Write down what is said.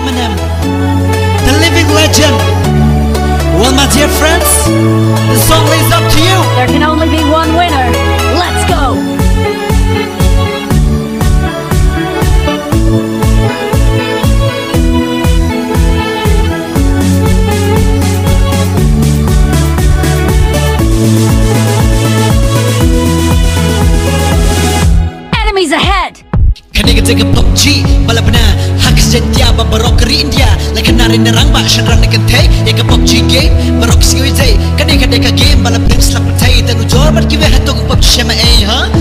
Eminem, the living legend. Well, my dear friends, the song is up to you. There can only be one winner. Let's go! Enemies ahead! Kani ka jaga PUBG balapna hak setia Babarok Rindia Like a narin narang ba Siya rang nagantay Ika PUBG game Barok si Uy Zay Kaneka deka game Bala prince lang patay Tanujor Ba't kiwe hatog PUBG siya maay ha huh?